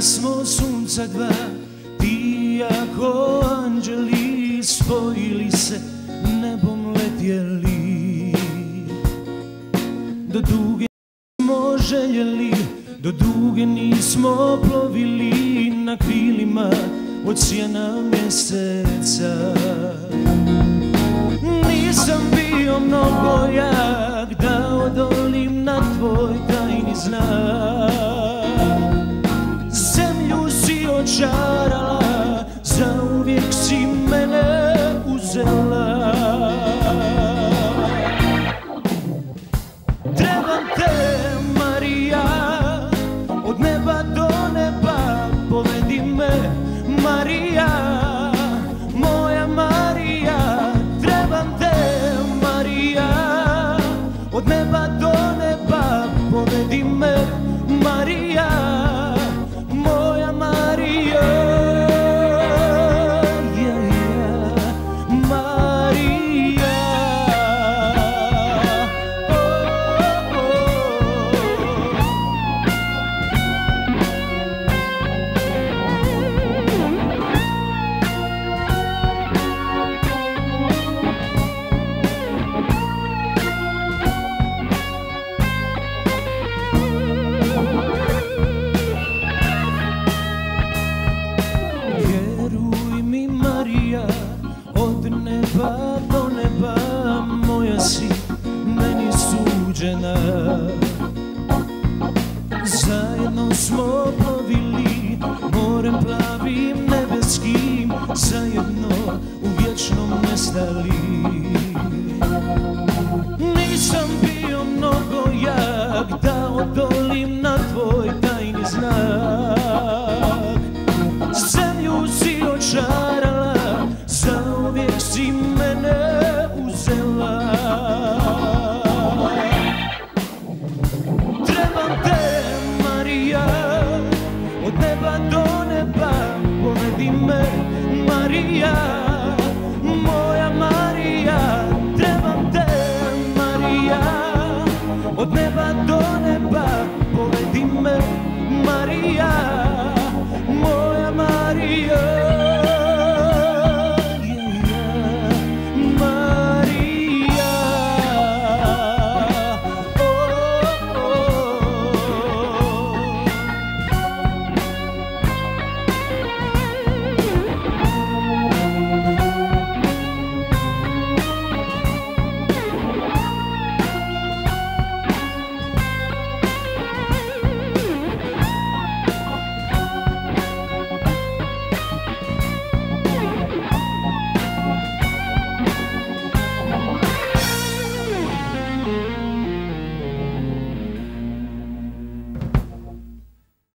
smo sunca dva Ti i ja ko anđeli Spojili se nebom letjeli. Do duge nismo željeli Do duge nismo plovili Na krilima od sjena mjeseca. Nisam bio mnogo jak si očarala neba do neba moja si meni suđena. Zajedno smo plovili morem plavim nebeskim Zajedno u vječnom nestali. Nisam bio mnogo jak da odolim na tvoj tajni znak. Zemlju si očarala, zauvijek si sela Trebam te Marija Od neba do neba Povedi me Marija. Moja Marija Trebam te Marija. Od neba do neba Povedi me Marija.